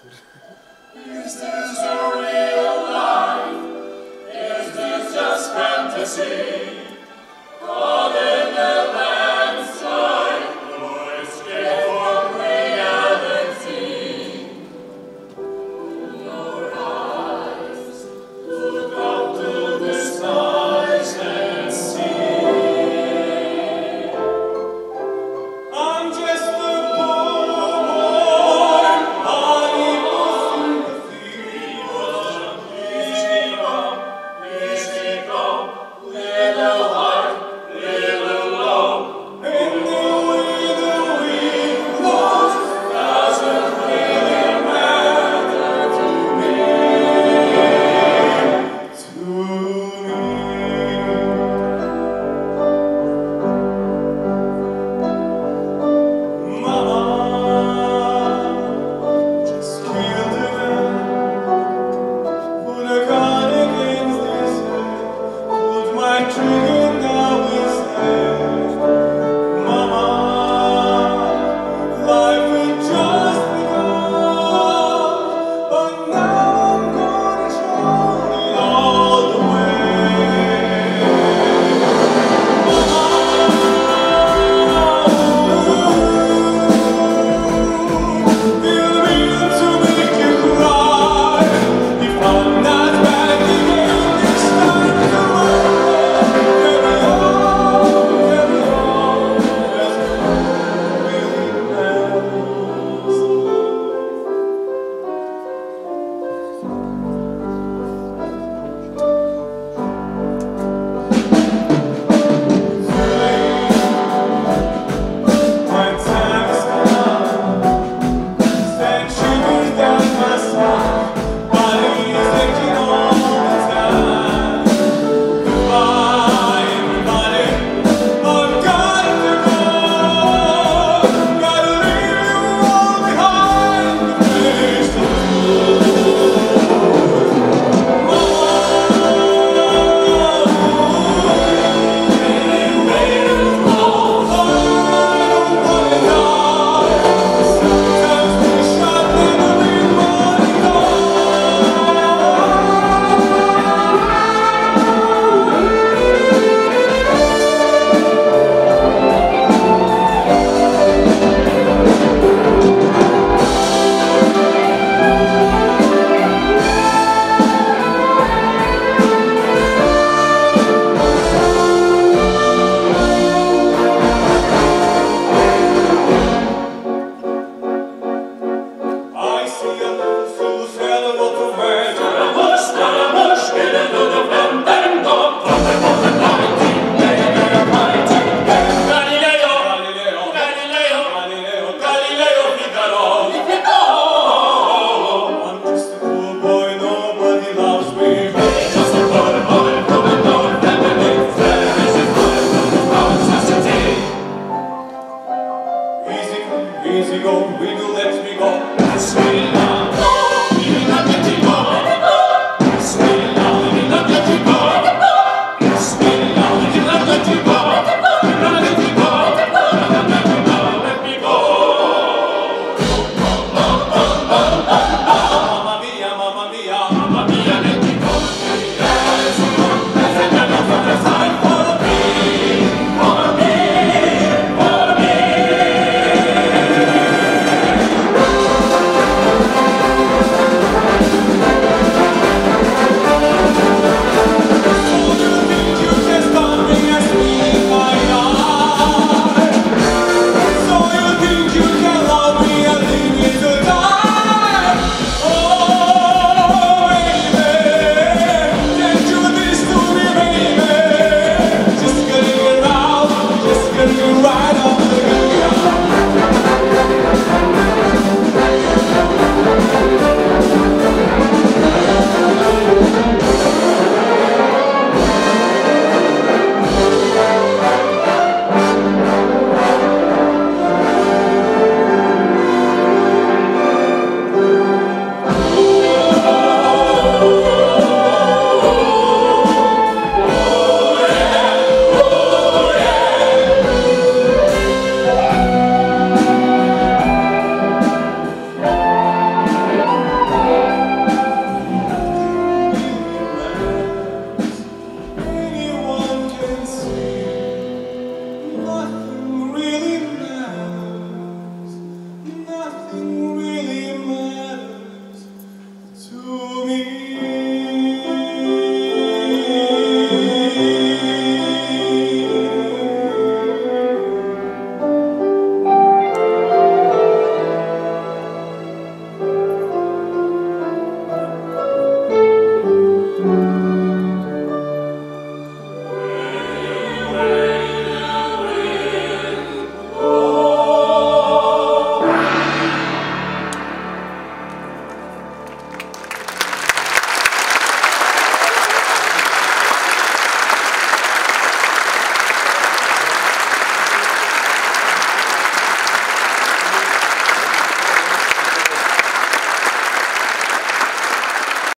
Is this a to